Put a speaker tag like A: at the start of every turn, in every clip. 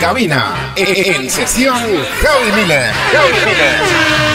A: cabina, en sesión, Javi Miller. Javi Miller.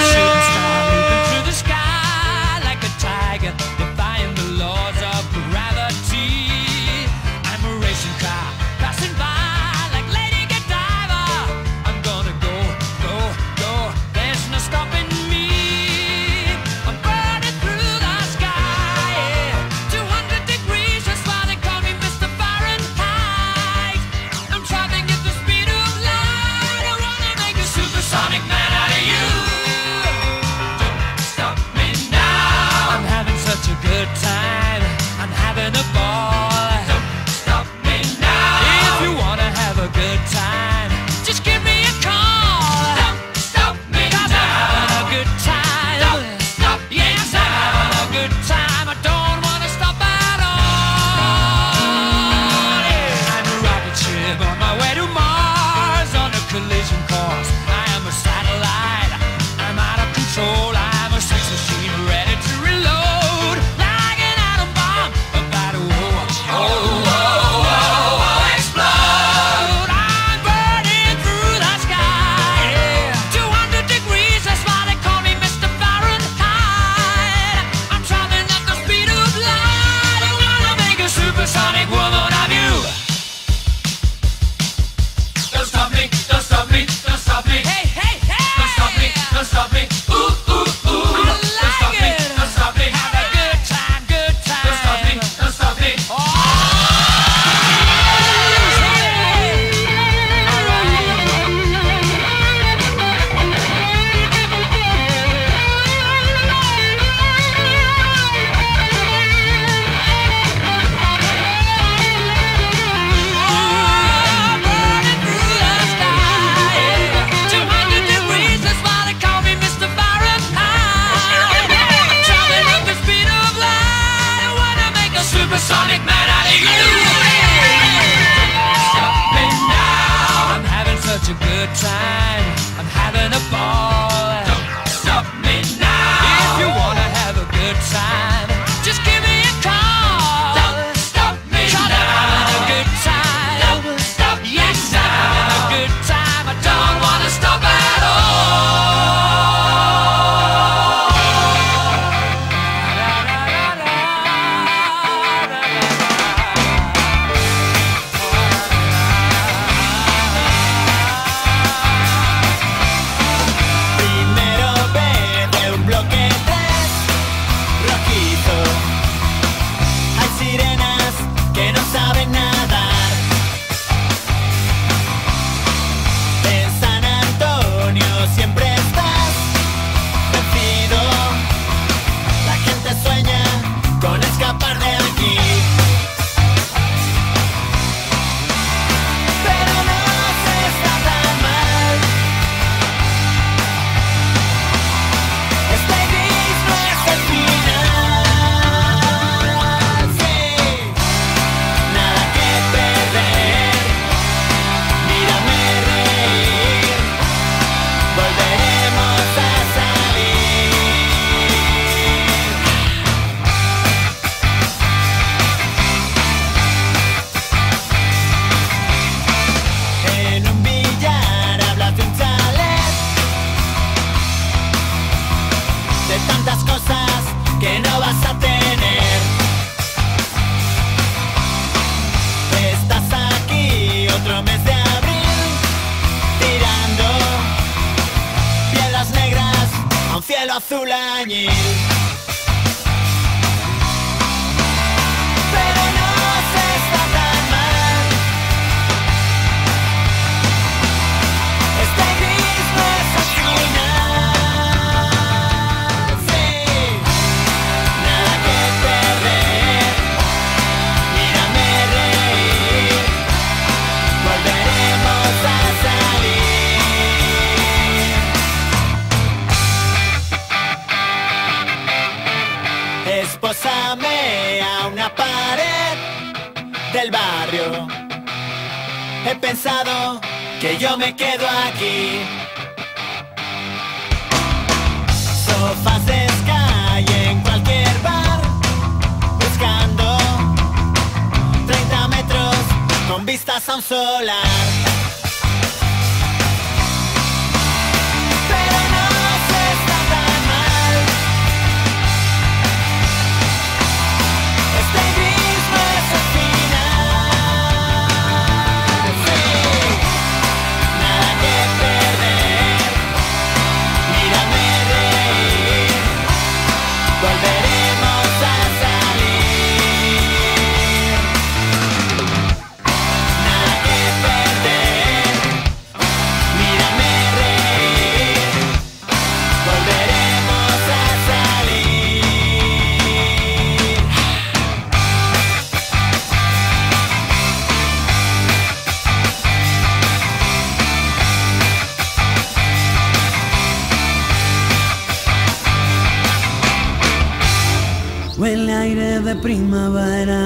A: Huele aire de primavera.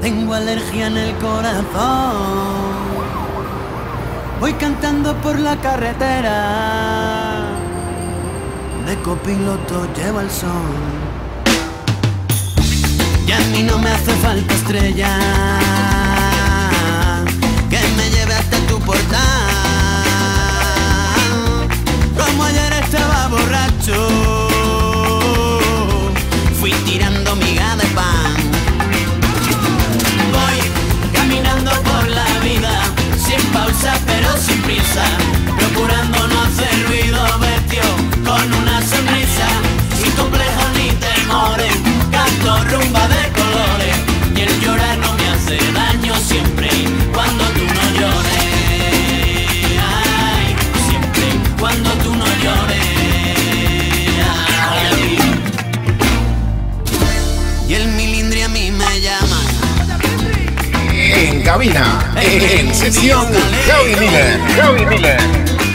A: Tengo alergia en el corazón. Voy cantando por la carretera. De copiloto lleva el sol. Y a mí no me hace falta estrella. Que me lleve hasta tu portal. Como ayer estaba borracho fui tirando miga de pan. Voy caminando por la vida, sin pausa pero sin prisa, procurando no hacer ruido, vestido con una sonrisa, sin complejo ni temores, canto rumba de colores y el llorar no me hace daño siempre.
B: cabina, en sesión, Javi Miller. Javi Miller.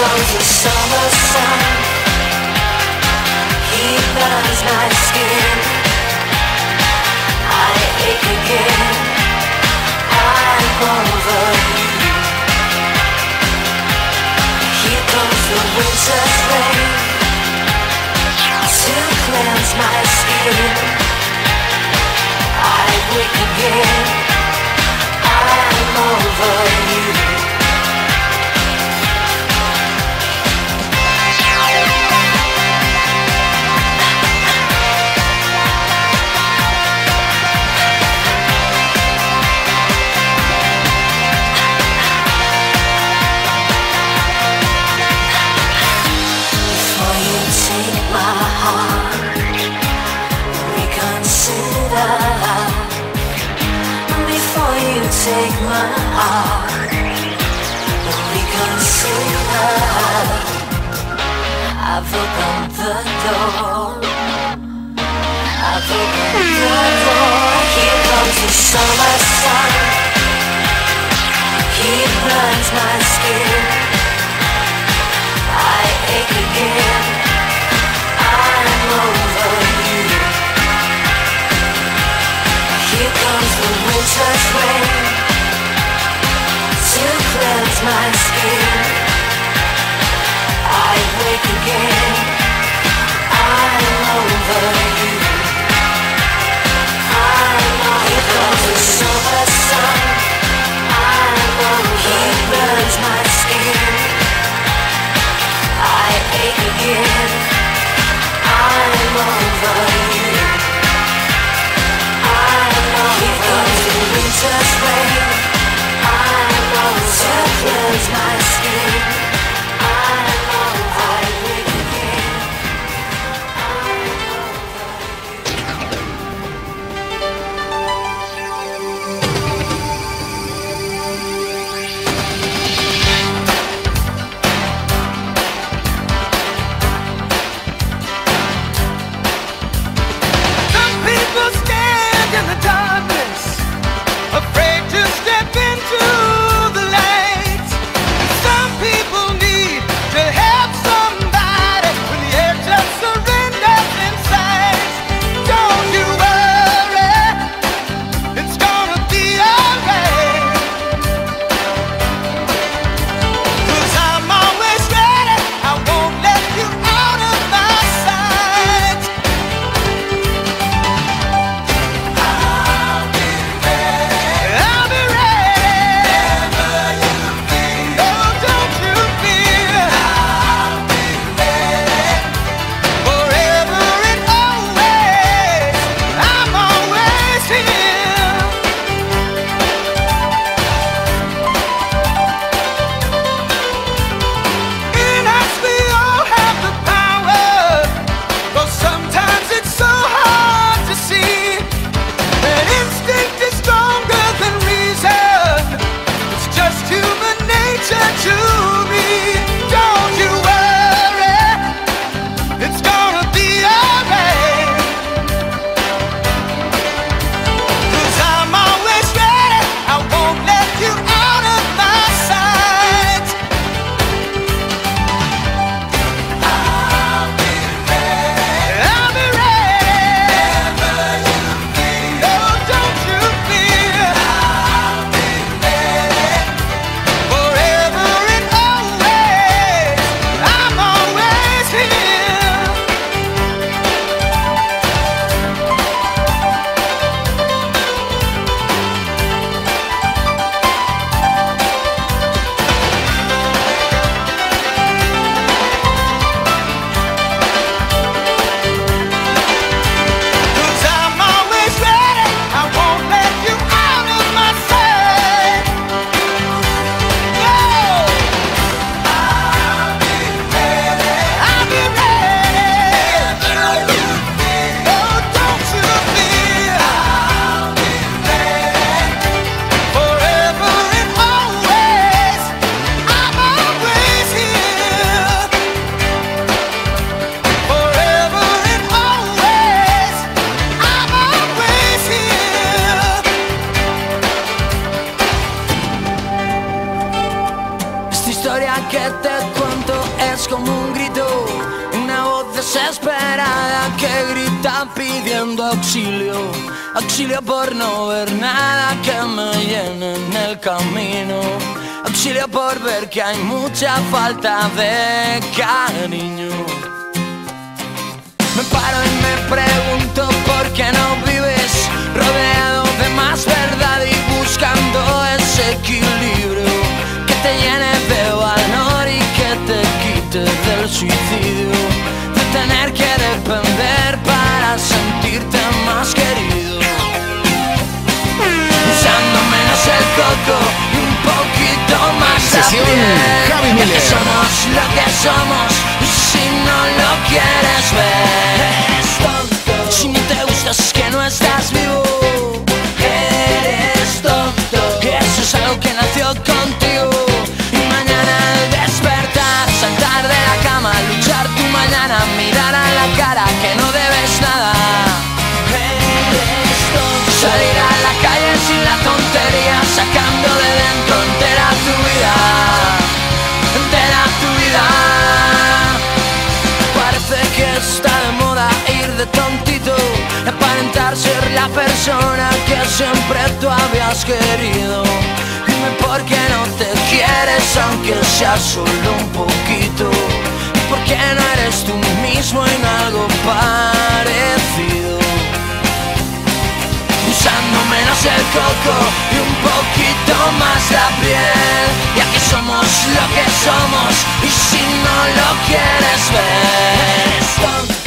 C: On the summer sun. He burns my skin. I ache again. I'm over the rain to cleanse my skin. I wake again. I'm over you. Take my heart, reconsider. I've opened the door. I've opened the door. Here comes the summer sun. He burns my skin. I ache again. I'm over you. Here comes the winter's rain cleanse my skin. I wake again. I'm over you. I'm over the summer sun. I'm over burns my skin. I ache again. I'm over you. Cleanse my skin.
A: lo que somos. persona que siempre tú habías querido. Dime por qué no te quieres aunque sea solo un poquito. ¿Por qué no eres tú mismo en algo parecido? Usando menos el coco y un poquito más la piel. Ya que somos lo que somos y si no lo quieres ver.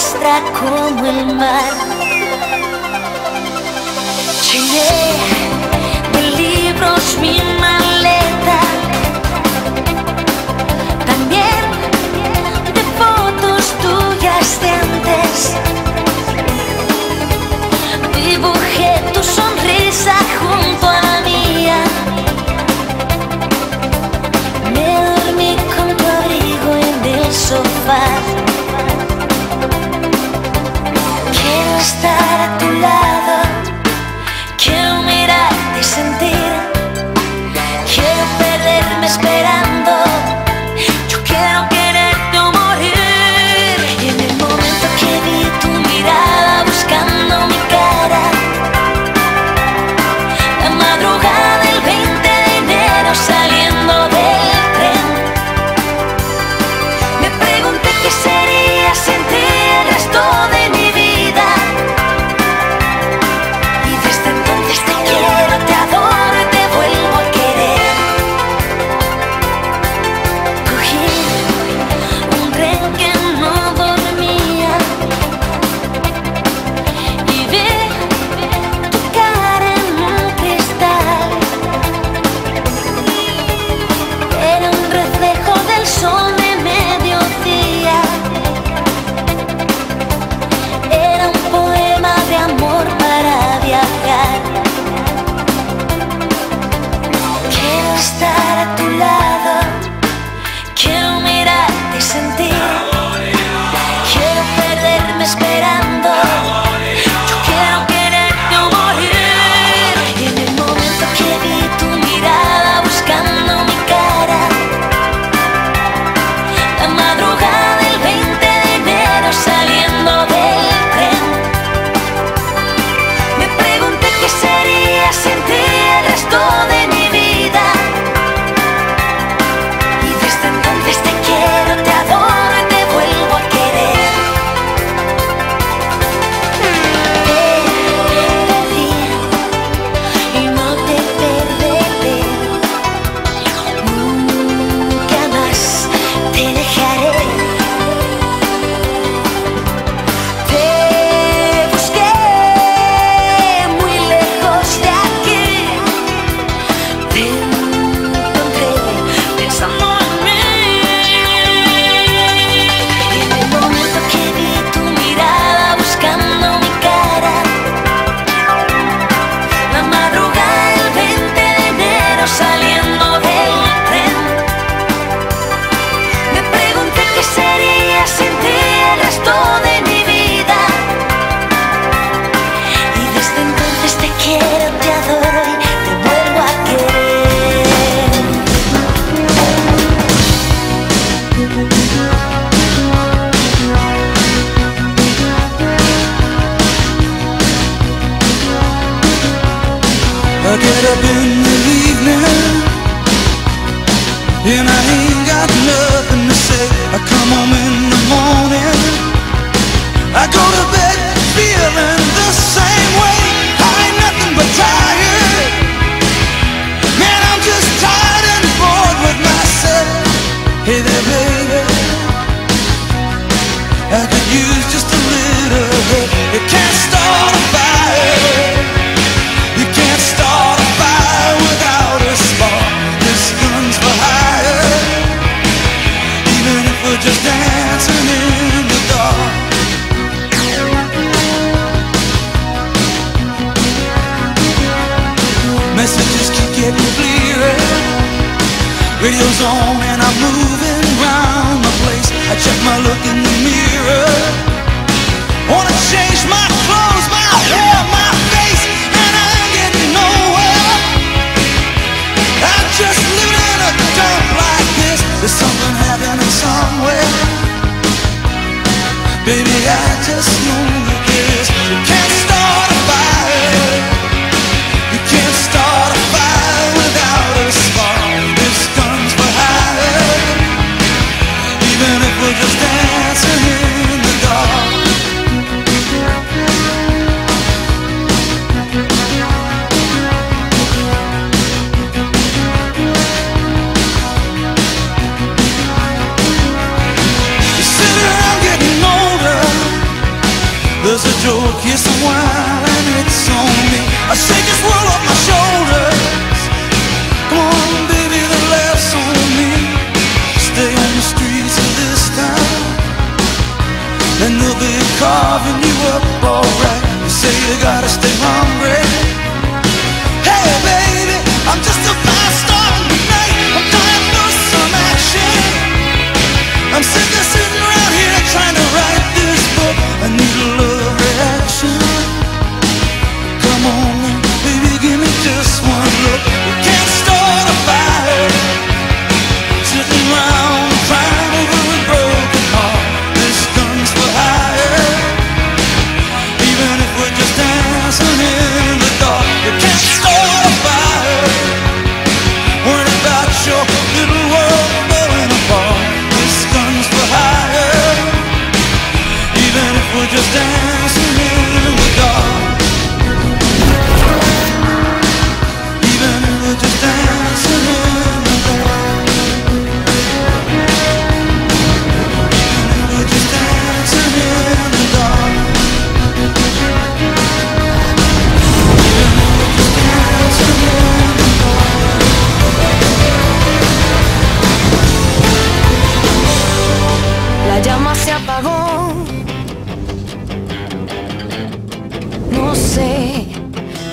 C: arrastra como el mar. Llené de libros mi maleta, también de fotos tuyas de antes. Dibujé tu sonrisa junto a la mía. Me dormí con tu abrigo en el sofá. estar a tu lado.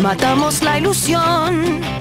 D: Matamos la ilusión.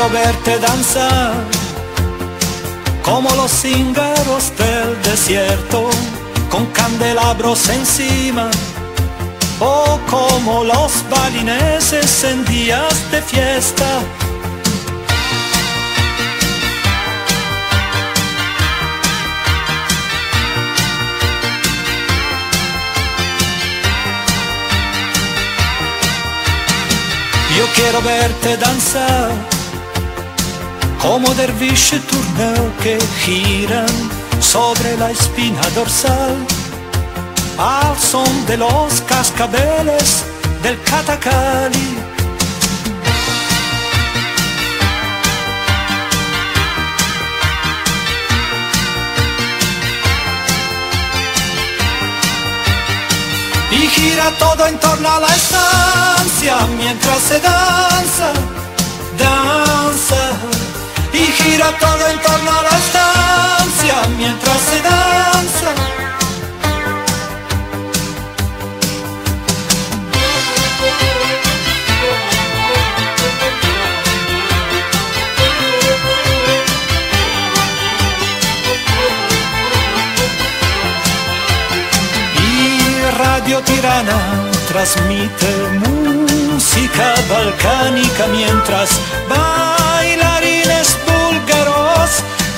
E: Quiero verte danzar como los cíngaros del desierto con candelabros encima o como los balineses en días de fiesta. Yo quiero verte danzar como derviche turneo que giran sobre la espina dorsal al son de los cascabeles del catacali. Y gira todo en torno a la estancia mientras se danza, danza. Y gira todo en torno a la estancia mientras se danza. Y Radio Tirana transmite música balcánica mientras bailarines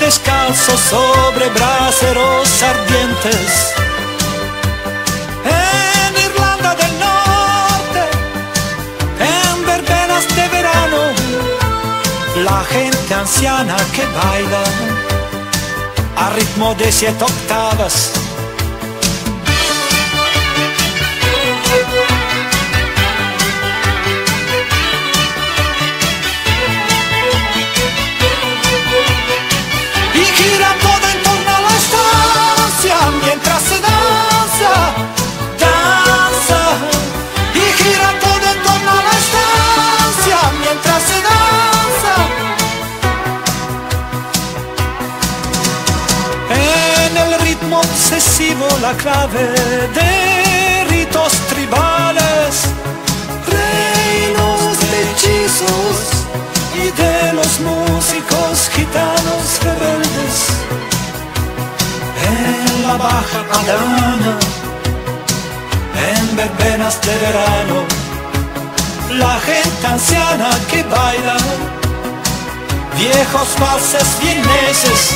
E: descalzos sobre braseros ardientes. En Irlanda del Norte, en verbenas de verano, la gente anciana que baila a ritmo de siete octavas. Obsesivo la clave de ritos tribales, reinos de hechizos y de los músicos gitanos rebeldes. En la baja Adana, en verbenas de verano, la gente anciana que baila, viejos valses vieneses.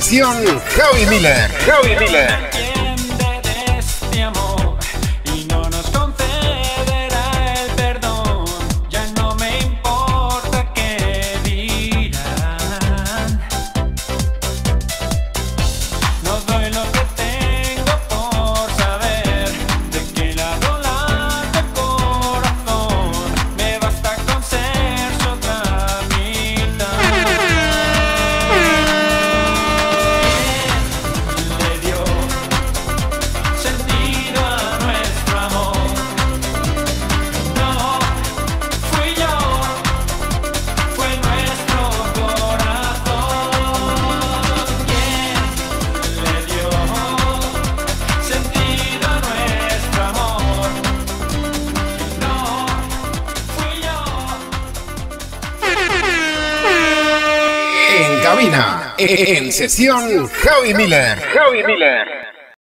B: Sesión, Javi Miller. Javi Miller. Sesión, Javi Miller. Javi Miller.